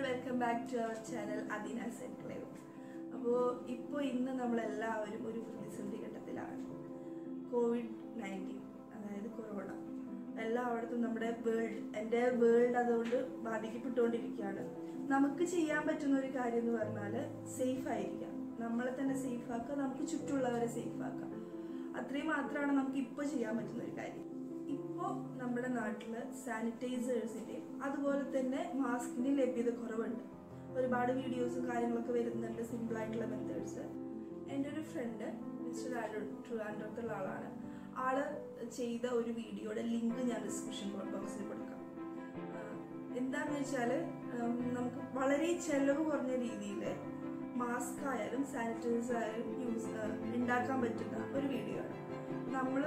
Welcome back to our channel Adeena സെൻക്ലേവ് അപ്പോൾ ഇപ്പോൾ ഇന്ന് നമ്മളെല്ലാവരും ഒരു പ്രതിസന്ധി ഘട്ടത്തിലാണ്. കോവിഡ് നയന്റീൻ അതായത് കൊറോണ. എല്ലായിടത്തും നമ്മുടെ വേൾഡ് എന്റെ വേൾഡ് അതുകൊണ്ട് ബാധിക്കപ്പെട്ടുകൊണ്ടിരിക്കുകയാണ്. നമുക്ക് ചെയ്യാൻ പറ്റുന്ന ഒരു കാര്യം എന്ന് പറഞ്ഞാൽ സേഫ് ആയിരിക്കാം. നമ്മളെ തന്നെ സേഫ് ആക്കുക നമുക്ക് ചുറ്റുമുള്ളവരെ സേഫ് ആക്കുക. അത്രയും മാത്രമാണ് നമുക്ക് ഇപ്പോൾ ചെയ്യാൻ പറ്റുന്ന ഒരു കാര്യം. ഇപ്പോൾ നമ്മുടെ നാട്ടിൽ സാനിറ്റൈസേഴ്സിന്റെയും അതുപോലെ തന്നെ മാസ്കിന്റെ ലഭ്യത കുറവുണ്ട്. ഒരുപാട് വീഡിയോസും കാര്യങ്ങളൊക്കെ വരുന്നുണ്ട് സിമ്പിൾ ആയിട്ടുള്ള മെത്തേഡ്സ് എന്റെ ഒരു ഫ്രണ്ട് മിസ്റ്റർ ആരോ ട്രിവാൻഡ്രത്തുള്ള ആളാണ്. ആൾ ചെയ്ത ഒരു വീഡിയോയുടെ ലിങ്ക് ഞാൻ ഡിസ്ക്രിപ്ഷൻ ബോക്സിൽ കൊടുക്കാം. എന്താന്ന് വെച്ചാൽ നമുക്ക് വളരെ ചെലവ് കുറഞ്ഞ രീതിയിൽ മാസ്ക് ആയാലും സാനിറ്റൈസർ ആയാലും യൂസ് ഉണ്ടാക്കാൻ പറ്റുന്ന ഒരു വീഡിയോ ആണ്. നമ്മൾ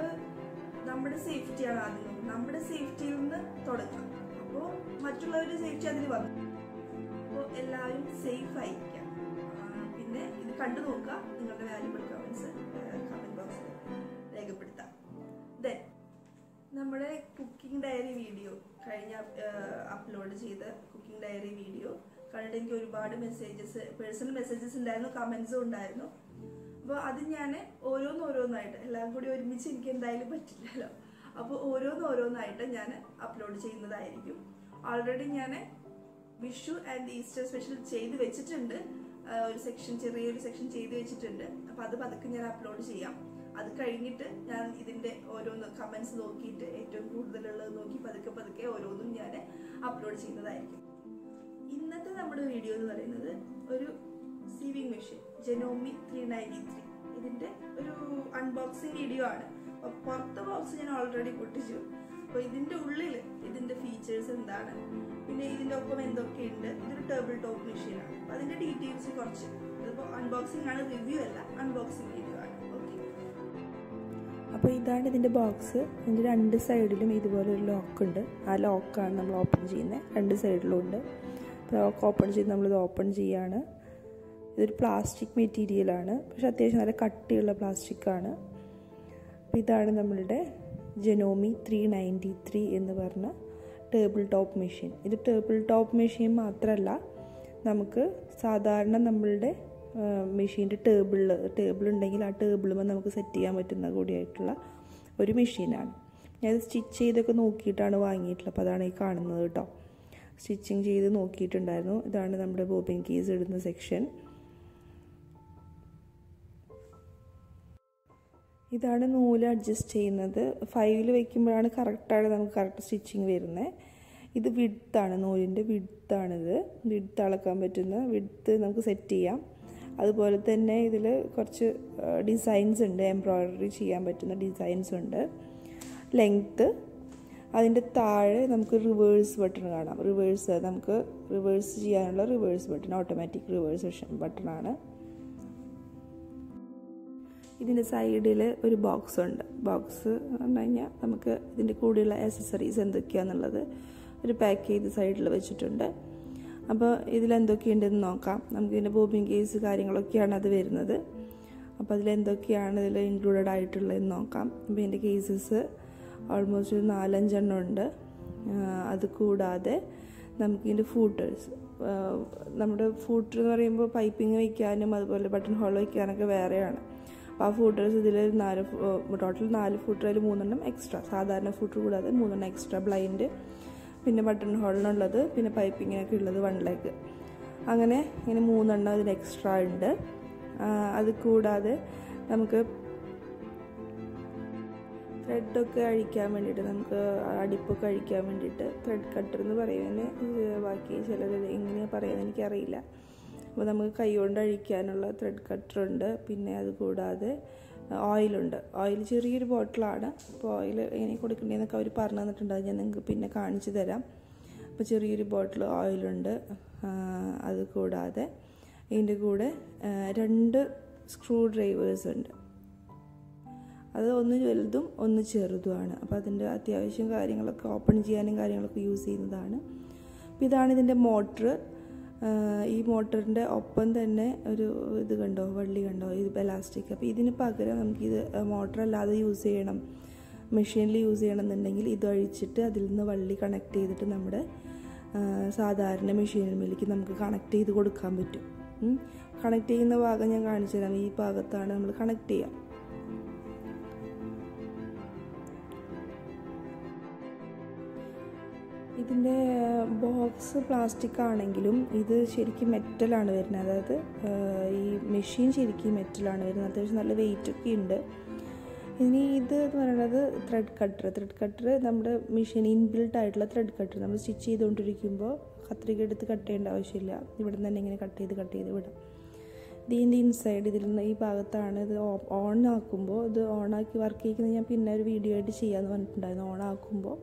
നമ്മുടെ സേഫ്റ്റിയാണ് ആദ്യം. നമ്മുടെ സേഫ്റ്റിയിൽ നിന്ന് തുടങ്ങാം. അപ്പോൾ മറ്റുള്ളവരുടെ സേഫ്റ്റി അതിൽ വന്നു. അപ്പോൾ എല്ലാവരും സേഫ് ആയിരിക്കാം. പിന്നെ ഇത് കണ്ടു നോക്കുക. നിങ്ങളുടെ വാല്യൂബിൾ കമൻസ് കമന്റ് ബോക്സിൽ രേഖപ്പെടുത്താം. ദെൻ നമ്മുടെ കുക്കിംഗ് ഡയറി വീഡിയോ കഴിഞ്ഞ അപ്ലോഡ് ചെയ്ത കുക്കിംഗ് ഡയറി വീഡിയോ കണ്ടിട്ട് എനിക്ക് ഒരുപാട് മെസ്സേജസ് പേഴ്സണൽ മെസ്സേജസ് ഉണ്ടായിരുന്നു കമൻസും ഉണ്ടായിരുന്നു. അപ്പോൾ അത് ഞാൻ ഓരോന്നോരോന്നായിട്ട് എല്ലാം കൂടി ഒരുമിച്ച് എനിക്ക് എന്തായാലും പറ്റില്ലല്ലോ. അപ്പോൾ ഓരോന്നോരോന്നായിട്ട് ഞാൻ അപ്ലോഡ് ചെയ്യുന്നതായിരിക്കും. ഓൾറെഡി ഞാൻ വിഷു ആൻഡ് ഈസ്റ്റർ സ്പെഷ്യൽ ചെയ്ത് വെച്ചിട്ടുണ്ട്. ഒരു സെക്ഷൻ ചെറിയൊരു സെക്ഷൻ ചെയ്ത് വെച്ചിട്ടുണ്ട്. അപ്പോൾ അത് പതുക്കെ ഞാൻ അപ്ലോഡ് ചെയ്യാം. അത് കഴിഞ്ഞിട്ട് ഞാൻ ഇതിന്റെ ഓരോന്ന് കമന്റ്സ് നോക്കിയിട്ട് ഏറ്റവും കൂടുതലുള്ളത് നോക്കി പതുക്കെ പതുക്കെ ഓരോന്നും ഞാൻ അപ്ലോഡ് ചെയ്യുന്നതായിരിക്കും. ഇന്നത്തെ നമ്മുടെ വീഡിയോ എന്ന് പറയുന്നത് ഒരു sewing machine Janome three ninety three ഇതിന്റെ ഒരു അൺബോക്സിങ് വീഡിയോ ആണ്. അപ്പോൾ പുറത്തെ ബോക്സ് ഞാൻ ഓൾറെഡി പൊട്ടിച്ചു. അപ്പോൾ ഇതിന്റെ ഉള്ളിൽ ഇതിന്റെ ഫീച്ചേഴ്സ് എന്താണ്? പിന്നെ ഇതിന്റെ ഒപ്പം എന്തൊക്കെയുണ്ട്? ഇതൊരു ടേബിൾ ടോപ്പ് മെഷീനാണ് അപ്പോൾ അതിന്റെ ഡീറ്റെയിൽസ് കുറച്ച്. ഇതിപ്പോൾ അൺബോക്സിംഗ് ആണ് റിവ്യൂ അല്ല അൺബോക്സിംഗ് വീഡിയോ ആണ്. ഓക്കെ അപ്പോൾ ഇതാണ് ഇതിന്റെ ബോക്സ് ഇതിന്റെ രണ്ട് സൈഡിലും ഇതുപോലെ ഒരു ലോക്ക് ഉണ്ട്. ആ ലോക്കാണ് നമ്മൾ ഓപ്പൺ ചെയ്യുന്നത്. രണ്ട് സൈഡിലും ഉണ്ട്. അപ്പോൾ ലോക്ക് ഓപ്പൺ ചെയ്ത് നമ്മളിത് ഓപ്പൺ ചെയ്യാണ്. ഇതൊരു പ്ലാസ്റ്റിക് മെറ്റീരിയലാണ് പക്ഷെ അത്യാവശ്യം നല്ല കട്ടിയുള്ള പ്ലാസ്റ്റിക്കാണ് അപ്പോൾ ഇതാണ് നമ്മളുടെ ജനോമി ത്രീ നയന്റി ത്രീ എന്ന് പറഞ്ഞ ടേബിൾ ടോപ്പ് മെഷീൻ ഇത് ടേബിൾ ടോപ്പ് മെഷീൻ മാത്രമല്ല നമുക്ക് സാധാരണ നമ്മളുടെ മെഷീന്റെ ടേബിളിൽ ടേബിൾ ഉണ്ടെങ്കിൽ ആ ടേബിളുമ്പോൾ നമുക്ക് സെറ്റ് ചെയ്യാൻ പറ്റുന്ന കൂടിയായിട്ടുള്ള ഒരു മെഷീനാണ് ഞാനത് സ്റ്റിച്ച് ചെയ്തൊക്കെ നോക്കിയിട്ടാണ് വാങ്ങിയിട്ടുള്ളത്. അപ്പോൾ അതാണ് ഈ കാണുന്നത് കേട്ടോ. സ്റ്റിച്ചിങ് ചെയ്ത് നോക്കിയിട്ടുണ്ടായിരുന്നു. ഇതാണ് നമ്മുടെ ബോബിൻ കേസ് ഇടുന്ന സെക്ഷൻ ഇതാണ് നൂൽ അഡ്ജസ്റ്റ് ചെയ്യുന്നത്. ഫൈവിൽ വയ്ക്കുമ്പോഴാണ് കറക്റ്റായിട്ട് നമുക്ക് കറക്റ്റ് സ്റ്റിച്ചിങ് വരുന്നത് ഇത് വിഡ്ത്താണ് നൂലിന്റെ വിഡ്ത്താണിത് വിഡ്ത്ത് അളക്കാൻ പറ്റുന്ന വിഡ്ത്ത് നമുക്ക് സെറ്റ് ചെയ്യാം. അതുപോലെ തന്നെ ഇതിൽ കുറച്ച് ഡിസൈൻസ് ഉണ്ട്. എംബ്രോയ്ഡറി ചെയ്യാൻ പറ്റുന്ന ഡിസൈൻസ് ഉണ്ട്. ലെങ്ത്ത് അതിന്റെ താഴെ നമുക്ക് റിവേഴ്സ് ബട്ടൺ കാണാം. റിവേഴ്സ് നമുക്ക് റിവേഴ്സ് ചെയ്യാനുള്ള റിവേഴ്സ് ബട്ടൺ ഓട്ടോമാറ്റിക് റിവേഴ്സ് ബട്ടണാണ് ഇതിന്റെ സൈഡിൽ ഒരു ബോക്സ് ഉണ്ട്. ബോക്സ് എന്ന് പറഞ്ഞു കഴിഞ്ഞാൽ നമുക്ക് ഇതിന്റെ കൂടെയുള്ള ആക്സസറീസ് എന്തൊക്കെയാണെന്നുള്ളത് ഒരു പാക്ക് ചെയ്ത് സൈഡിൽ വെച്ചിട്ടുണ്ട്. അപ്പോൾ ഇതിലെന്തൊക്കെയുണ്ടെന്ന് നോക്കാം. നമുക്ക് ഇതിന്റെ ബോബിൻ കേസ് കാര്യങ്ങളൊക്കെയാണ് അത് വരുന്നത്. അപ്പോൾ അതിലെന്തൊക്കെയാണ് ഇതിൽ ഇൻക്ലൂഡഡ് ആയിട്ടുള്ളതെന്ന് നോക്കാം. അപ്പോൾ ഇതിന്റെ കേസസ് ഓൾമോസ്റ്റ് ഒരു നാലഞ്ചെണ്ണം ഉണ്ട്. അത് കൂടാതെ നമുക്കിതിന്റെ ഫൂട്ടേഴ്സ് നമ്മുടെ ഫൂട്ടർ എന്ന് പറയുമ്പോൾ പൈപ്പിംഗ് വയ്ക്കാനും അതുപോലെ ബട്ടൺ ഹോൾ വയ്ക്കാനൊക്കെ വേറെയാണ്. അപ്പോൾ ആ ഫൂട്ടേഴ്സ് ഇതിൽ നാല് ടോട്ടൽ നാല് ഫുഡ് അതിൽ മൂന്നെണ്ണം എക്സ്ട്രാ സാധാരണ ഫൂട്ടർ കൂടാതെ മൂന്നെണ്ണം എക്സ്ട്രാ ബ്ലൈൻഡ് പിന്നെ ബട്ടൺ ഹോളിനുള്ളത് പിന്നെ പൈപ്പിങ്ങിനൊക്കെ ഉള്ളത് വൺ ലെഗ് അങ്ങനെ ഇങ്ങനെ മൂന്നെണ്ണം അതിൽ എക്സ്ട്രാ ഉണ്ട്. അത് കൂടാതെ നമുക്ക് ത്രെഡൊക്കെ അഴിക്കാൻ വേണ്ടിയിട്ട് നമുക്ക് അടിപ്പൊക്കെ അഴിക്കാൻ വേണ്ടിയിട്ട് ത്രെഡ് കട്ടർ എന്ന് പറയുന്നതിന് ബാക്കി ചിലർ എങ്ങനെയാണ് പറയുന്നത് എനിക്കറിയില്ല. അപ്പോൾ നമുക്ക് കൈകൊണ്ട് അഴിക്കാനുള്ള ത്രെഡ് കട്ടറുണ്ട് പിന്നെ അതുകൂടാതെ ഓയിലുണ്ട് ഓയിൽ ചെറിയൊരു ബോട്ടിലാണ് അപ്പോൾ ഓയിൽ എങ്ങനെ കൊടുക്കേണ്ടതെന്നൊക്കെ അവർ പറഞ്ഞു തന്നിട്ടുണ്ട്. അത് ഞാൻ നിങ്ങൾക്ക് പിന്നെ കാണിച്ചു തരാം. അപ്പോൾ ചെറിയൊരു ബോട്ടിൽ ഓയിലുണ്ട് അത് കൂടാതെ ഇതിന്റെ കൂടെ രണ്ട് സ്ക്രൂ ഡ്രൈവേഴ്സ് ഉണ്ട്. അത് ഒന്ന് വലുതും ഒന്ന് ചെറുതുമാണ്. അപ്പോൾ അതിന്റെ അത്യാവശ്യം കാര്യങ്ങളൊക്കെ ഓപ്പൺ ചെയ്യാനും കാര്യങ്ങളൊക്കെ യൂസ് ചെയ്യുന്നതാണ്. അപ്പോൾ ഇതാണ് ഇതിന്റെ മോട്ടർ ഈ മോട്ടറിന്റെ ഒപ്പം തന്നെ ഒരു ഇത് കണ്ടോ? വള്ളി കണ്ടോ? ഇത് എലാസ്റ്റിക് അപ്പോൾ ഇതിന് പകരം നമുക്കിത് മോട്ടർ അല്ലാതെ യൂസ് ചെയ്യണം. മെഷീനിൽ യൂസ് ചെയ്യണം എന്നുണ്ടെങ്കിൽ ഇത് അഴിച്ചിട്ട് അതിൽ നിന്ന് വള്ളി കണക്ട് ചെയ്തിട്ട് നമ്മുടെ സാധാരണ മെഷീനിലേക്ക് നമുക്ക് കണക്ട് ചെയ്ത് കൊടുക്കാൻ പറ്റും. കണക്ട് ചെയ്യുന്ന ഭാഗം ഞാൻ കാണിച്ചു തരാം ഈ ഭാഗത്താണ് നമ്മൾ കണക്ട് ചെയ്യുക ഇതിന്റെ ബോക്സ് പ്ലാസ്റ്റിക് ആണെങ്കിലും ഇത് ശരിക്കും മെറ്റലാണ് വരുന്നത്. അതായത് ഈ മെഷീൻ ശരിക്കും മെറ്റലാണ് വരുന്നത്. അത്യാവശ്യം നല്ല വെയിറ്റ് ഒക്കെ ഉണ്ട്. ഇനി ഇത് എന്ന് പറയുന്നത് ത്രെഡ് കട്ടർ ത്രെഡ് കട്ടർ നമ്മുടെ മെഷീൻ ഇൻബിൽട്ട് ആയിട്ടുള്ള ത്രെഡ് കട്ടർ നമ്മൾ സ്റ്റിച്ച് ചെയ്തുകൊണ്ടിരിക്കുമ്പോൾ കത്രിക എടുത്ത് കട്ട് ചെയ്യേണ്ട ആവശ്യമില്ല. ഇവിടെ നിന്ന് തന്നെ ഇങ്ങനെ കട്ട് ചെയ്ത് കട്ട് ചെയ്ത് വിടാം. ഇതിന്റെ ഇൻസൈഡ് ഇതിൽ നിന്ന് ഈ ഭാഗത്താണ് ഇത് ഓൺ ആക്കുമ്പോൾ ഇത് ഓൺ ആക്കി വർക്ക് ചെയ്യുന്നത് ഞാൻ പിന്നെ ഒരു വീഡിയോ ആയിട്ട് ചെയ്യാമെന്ന് പറഞ്ഞിട്ടുണ്ടായിരുന്നു. ഓൺ ആക്കുമ്പോൾ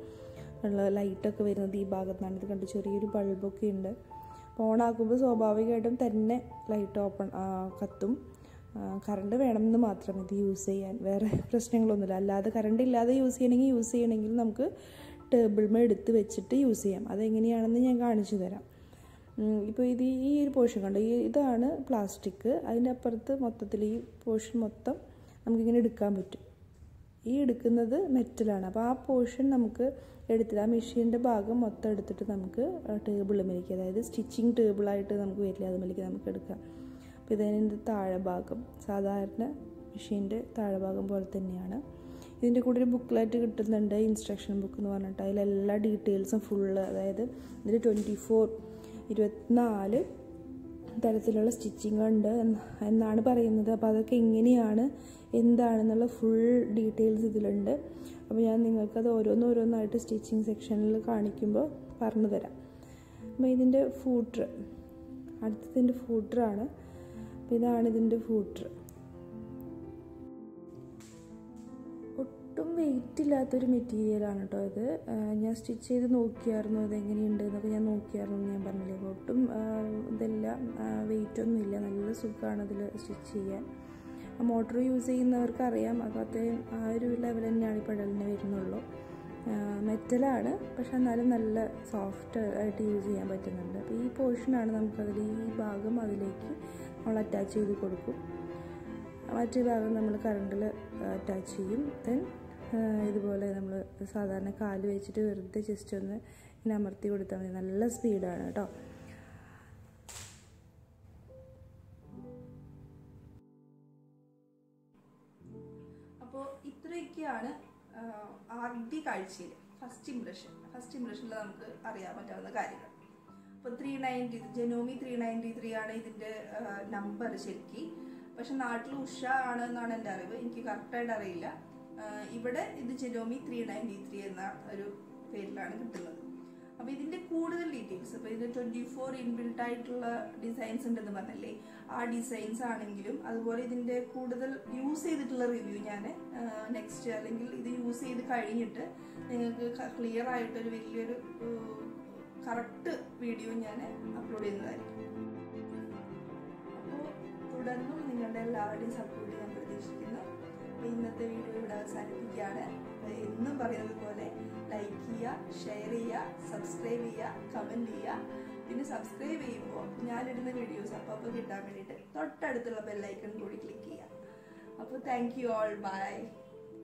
ഉള്ള ലൈറ്റൊക്കെ വരുന്നത് ഈ ഭാഗത്താണ്. ഇത് കണ്ട് ചെറിയൊരു ബൾബൊക്കെ ഉണ്ട്. അപ്പോൾ ഓൺ ആക്കുമ്പോൾ സ്വാഭാവികമായിട്ടും തന്നെ ലൈറ്റ് ഓപ്പൺ കത്തും. കറണ്ട് വേണമെന്ന് മാത്രം ഇത് യൂസ് ചെയ്യാൻ. വേറെ പ്രശ്നങ്ങളൊന്നുമില്ല. അല്ലാതെ കറണ്ട് ഇല്ലാതെ യൂസ് ചെയ്യണമെങ്കിൽ യൂസ് ചെയ്യണമെങ്കിൽ നമുക്ക് ടേബിൾമ എടുത്ത് വെച്ചിട്ട് യൂസ് ചെയ്യാം. അതെങ്ങനെയാണെന്ന് ഞാൻ കാണിച്ചു തരാം. ഇപ്പോൾ ഇത് ഈ ഒരു പോർഷൻ കണ്ടോ? ഈ ഇതാണ് പ്ലാസ്റ്റിക്. അതിന്റെ അപ്പുറത്ത് മൊത്തത്തിൽ ഈ പോർഷൻ മൊത്തം നമുക്കിങ്ങനെ എടുക്കാൻ പറ്റും. ഈ എടുക്കുന്നത് മെറ്റലാണ് അപ്പോൾ ആ പോർഷൻ നമുക്ക് എടുത്തിട്ട് ആ മെഷീന്റെ ഭാഗം മൊത്തം എടുത്തിട്ട് നമുക്ക് ടേബിളിൽ മേലേക്ക്. അതായത് സ്റ്റിച്ചിങ് ടേബിളായിട്ട് നമുക്ക് വരില്ല. അതുമേലേക്ക് നമുക്ക് എടുക്കാം. അപ്പോൾ ഇതിന്റെ താഴെ ഭാഗം. സാധാരണ മെഷീന്റെ താഴെ ഭാഗം പോലെ തന്നെയാണ്. ഇതിന്റെ കൂടെ ഒരു ബുക്ക്ലെറ്റ് കിട്ടുന്നുണ്ട്. ഇൻസ്ട്രക്ഷൻ ബുക്ക് എന്ന് പറഞ്ഞിട്ട്. അതിലെല്ലാ ഡീറ്റെയിൽസും ഫുള്ള് അതായത് ഇതിൽ ട്വന്റി ഫോർ ഇരുപത്തിനാല് തരത്തിലുള്ള സ്റ്റിച്ചിങ് ഉണ്ട് എന്നാണ് പറയുന്നത്. അപ്പോൾ അതൊക്കെ എങ്ങനെയാണ് എന്താണെന്നുള്ള ഫുൾ ഡീറ്റെയിൽസ് ഇതിലുണ്ട്. അപ്പോൾ ഞാൻ നിങ്ങൾക്കത് ഓരോന്നോരോന്നായിട്ട് സ്റ്റിച്ചിങ് സെക്ഷനിൽ കാണിക്കുമ്പോൾ പറഞ്ഞു തരാം അപ്പോൾ ഇതിന്റെ ഫൂട്ടർ അടുത്തതിന്റെ ഫൂട്ടറാണ് അപ്പോൾ ഇതാണ് ഇതിന്റെ ഫൂട്ടർ ഒട്ടും വെയിറ്റ് ഇല്ലാത്തൊരു മെറ്റീരിയലാണ് കേട്ടോ ഇത്. ഞാൻ സ്റ്റിച്ച് ചെയ്ത് നോക്കിയായിരുന്നു ഇത് എങ്ങനെയുണ്ട് എന്നൊക്കെ ഞാൻ നോക്കിയായിരുന്നു ഞാൻ പറഞ്ഞില്ലേ. ഒട്ടും ഇതെല്ലാം വെയിറ്റ് ഒന്നും ഇല്ല നല്ല സുഖമാണ് ഇതിൽ സ്റ്റിച്ച് ചെയ്യാൻ. മോട്ടർ യൂസ് ചെയ്യുന്നവർക്ക് അറിയാം അപ്പോൾ അത്രയും ആ ഒരു ലെവൽ തന്നെയാണ് ഈ പെടലിന് വരുന്നുള്ളൂ. മെറ്റലാണ് പക്ഷെ എന്നാലും നല്ല സോഫ്റ്റ് ആയിട്ട് യൂസ് ചെയ്യാൻ പറ്റുന്നുണ്ട്. അപ്പോൾ ഈ പോർഷനാണ് നമുക്കതിൽ ഈ ഭാഗം അതിലേക്ക് നമ്മൾ അറ്റാച്ച് ചെയ്ത് കൊടുക്കും. മറ്റേ ഭാഗം നമ്മൾ കറണ്ടിൽ അറ്റാച്ച് ചെയ്യും. ദെൻ ഇതുപോലെ നമ്മൾ സാധാരണ കാൽ വെച്ചിട്ട് വെറുതെ ജസ്റ്റ് ഒന്ന് ഇങ്ങനെ അമർത്തി കൊടുത്താൽ മതി. നല്ല സ്പീഡാണ് കേട്ടോ. ഇത്രയൊക്കെയാണ് ആദ്യ കാഴ്ചയിൽ ഫസ്റ്റ് ഇംപ്രഷൻ ഫസ്റ്റ് ഇംപ്രഷനിൽ നമുക്ക് അറിയാൻ പറ്റാവുന്ന കാര്യങ്ങൾ. ഇപ്പോൾ three ninety Janome three ninety three ആണ് ഇതിന്റെ നമ്പർ ശരിക്കും. പക്ഷെ നാട്ടിൽ ഉഷ ആണ് എന്നാണ് എന്റെ അറിവ്. എനിക്ക് കറക്റ്റായിട്ട് അറിയില്ല. ഇവിടെ ഇത് ജനോമി ത്രീ നയന്റി ത്രീ എന്ന ഒരു പേരിലാണ് കിട്ടുന്നത്. അപ്പോൾ ഇതിന്റെ കൂടുതൽ ഡീറ്റെയിൽസ് അപ്പോൾ ഇതിന്റെ ട്വന്റി ഫോർ ഇൻബിൽട്ട് ആയിട്ടുള്ള ഡിസൈൻസ് ഉണ്ടെന്ന് പറഞ്ഞല്ലേ? ആ ഡിസൈൻസ് ആണെങ്കിലും അതുപോലെ ഇതിന്റെ കൂടുതൽ യൂസ് ചെയ്തിട്ടുള്ള റിവ്യൂ ഞാൻ നെക്സ്റ്റ് അല്ലെങ്കിൽ ഇത് യൂസ് ചെയ്ത് കഴിഞ്ഞിട്ട് നിങ്ങൾക്ക് ക്ലിയർ ആയിട്ട് ഒരു വലിയൊരു കറക്റ്റ് വീഡിയോ ഞാൻ അപ്ലോഡ് ചെയ്യുന്നതായിരിക്കും. അപ്പോൾ തുടർന്നും നിങ്ങളുടെ എല്ലാവരുടെയും സപ്പോർട്ട് ഞാൻ പ്രതീക്ഷിക്കുന്നു. ഇന്നത്തെ വീഡിയോ ഇവിടെ അവസാനിപ്പിക്കുകയാണ്. എന്നും പറയുന്നത് പോലെ ലൈക്ക് ചെയ്യുക ഷെയർ ചെയ്യുക സബ്സ്ക്രൈബ് ചെയ്യുക കമന്റ് ചെയ്യുക. പിന്നെ സബ്സ്ക്രൈബ് ചെയ്യുമ്പോൾ ഞാനിടുന്ന വീഡിയോസ് അപ്പോൾ അപ്പോൾ കിട്ടാൻ വേണ്ടിയിട്ട് തൊട്ടടുത്തുള്ള ബെല്ലൈക്കൺ കൂടി ക്ലിക്ക് ചെയ്യുക. അപ്പോൾ താങ്ക് യു ഓൾ ബൈ